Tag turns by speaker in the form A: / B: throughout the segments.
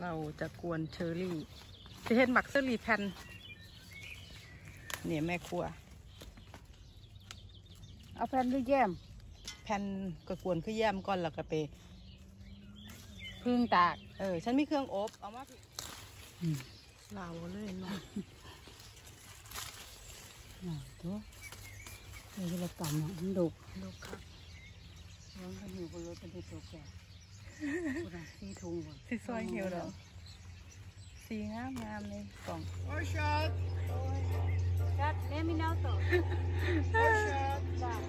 A: เราจะกวนเชอรี่จะเห็นหมักเชอรี่แผ่นเนี่ยแม่ครัว
B: เอาแผ่นด้วยแย้ม
A: แผ่นก็กวนคือแย้มก่อนแล้วก็ไป
B: พึ่งตาก
A: เออ ฉันมีเครื่องอบเอามาลาวเลยเนาะ
B: น่ะตัวเดี๋ยวเราต่ำอะมันดุ
A: ลูกครับ
B: ร้องกันอยู่บนรถเป็นที่ตัวแก่คนละ สี่ถุงหมด
A: สีซอยเหี่ยวดอกสีงามงามในกล่อง
B: จัดเล่มินาโต
A: ปั่น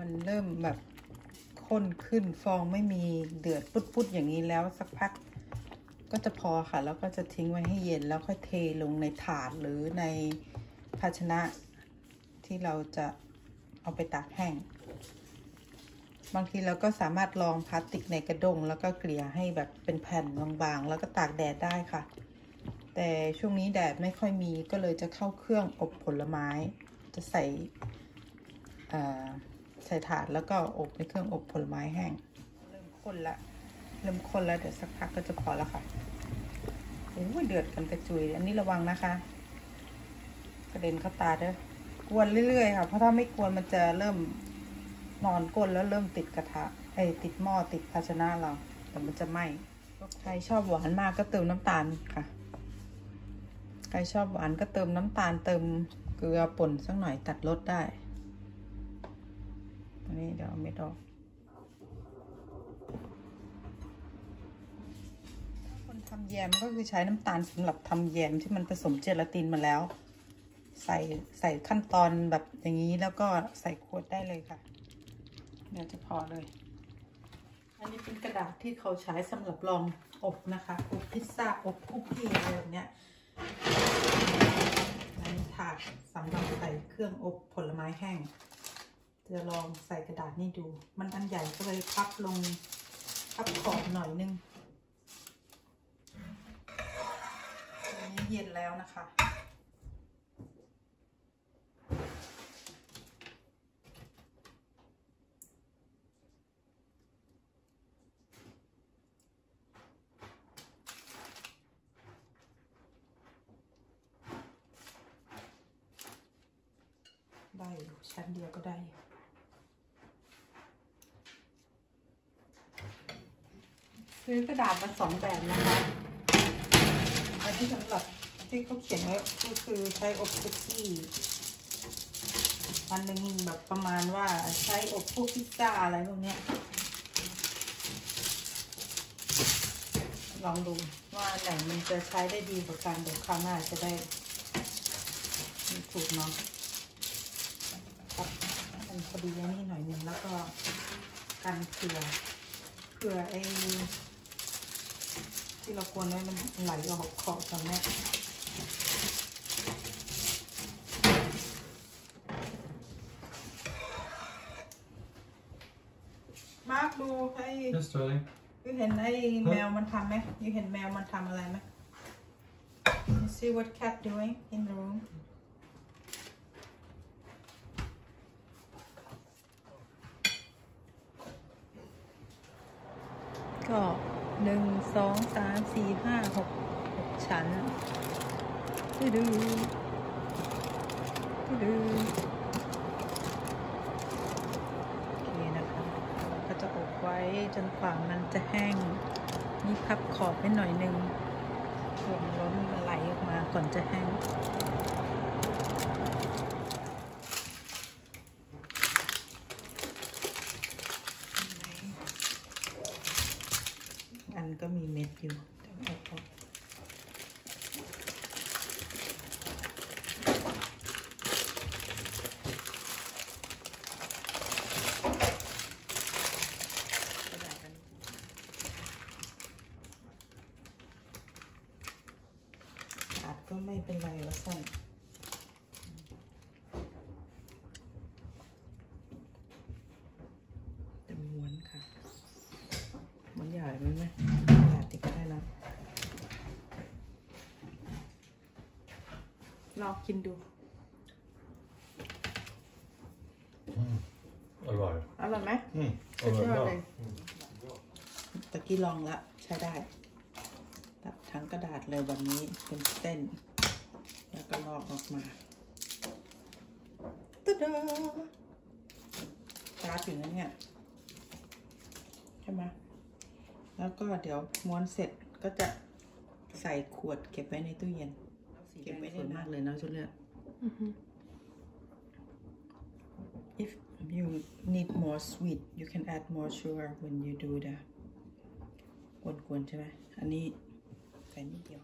A: มันเริ่มแบบข้นขึ้นฟองไม่มีเดือดปุดๆอย่างนี้แล้วสักพักก็จะพอค่ะ แล้วก็จะทิ้งไว้ให้เย็นแล้วค่อยเทลงในถาดหรือในภาชนะที่เราจะเอาไปตากแห้ง บางทีเราก็สามารถรองพลาสติกในกระดง แล้วก็เกลี่ยให้แบบเป็นแผ่นบางๆ แล้วก็ตากแดดได้ค่ะ แต่ช่วงนี้แดดไม่ค่อยมีก็เลยจะเข้าเครื่องอบผลไม้ จะใส่ ใส่ถาดแล้วก็อบในเครื่องอบผลไม้แห้ง เริ่มข้นละ เริ่มข้นแล้วเดี๋ยวสักพักก็จะพอแล้วค่ะโอ้เดือดกันกระจุย อันนี้ระวังนะคะ กระเด็นเข้าตาเด้อกวนเรื่อยๆค่ะ เพราะถ้าไม่กวนมันจะเริ่มนอนก้นแล้วเริ่มติดกระทะไอ้ยติดหม้อติดภาชนะเราแต่มันจะไหม้ใครชอบหวานมากก็เติมน้ำตาลค่ะ ใครชอบหวานก็เติมน้ำตาลเติมเกลือป่นสักหน่อยตัดรสได้ อันนี้เดี๋ยวเอาเม็ดออกคนทำแยมก็คือใช้น้ำตาลสำหรับทำแยมที่มันผสมเจลาตินมาแล้ว ใส่ใส่ขั้นตอนแบบอย่างนี้แล้วก็ใส่ขวดได้เลยค่ะ เดี๋ยวจะพอเลย อันนี้เป็นกระดาษที่เขาใช้สำหรับรองอบนะคะอบพิซซ่าอบคุกกี้อะไรแบบเนี้ยอันนี้ถาดสำหรับใส่เครื่องอบผลไม้แห้ง จะลองใส่กระดาษนี่ดู มันอันใหญ่ก็เลยพับลง พับขอบหน่อยนึงอันนี้เย็นแล้วนะคะได้อยู่ชั้นเดียวก็ได้อยู่ ซื้อกระดาษมาสองแบบนะคะอันที่สำหรับที่เขาเขียนไว้ก็คือใช้อบคุกกี้อันหนึ่งแบบประมาณว่าใช้อบพวกพิซซ่าอะไรพวกเนี้ยลองดูว่าไหนมันจะใช้ได้ดีกว่ากันเดี๋ยวคราวหน้าจะได้ถูกเนาะตัดมันพอดีนนี้หน่อยหนึ่งแล้วก็กันเผื่อเผื่อไอ ที่เราควรไว้มันไหลออกขอบตรงนี้มาร์ดูไอ้
C: Yes, darling.
A: ยเห็นไอ้แมวมันทำไหมยูเห็นแมวมันทำอะไรไหม You see what cat doing in the room ก็ หนึ่งสองสามสี่ห้าหกหกชั้นดูดูดูดูโอเคนะคะเราก็จะอบไว้จนกว่ามันจะแห้งนี่พับขอบไว้หน่อยหนึงส่วนล้นมันไหลออกมาก่อนจะแห้ง อันก็มี เม็ดอยู่แต่ว่าเอาออกก็ไม่เป็นไรวะสั่นจะม้วนค่ะ มันใหญ่ไหมไหมใหญ่ติดก็ได้นะ ลองกินดู
C: Alright.
A: อร่อยไหม
C: Mm.
A: Good
C: Alright,
A: job,
C: bra.
A: Dave. ตะกี้ลองละใช้ได้ตัดทั้งกระดาษเลยแบบนี้เป็นเส้น แล้วก็ลอกออกมาตะดาชาร์จอยู่นะเนี่ยใช่ไหมแล้วก็เดี๋ยวม้วนเสร็จก็จะใส่ขวดเก็บไว้ในตู้เย็น เก็บไว้ได้มากเลยนะชุดเลือก if you need more sweet you can add more sugar when you do the กวนๆใช่ไหม อันนี้ใส่นิดเดียว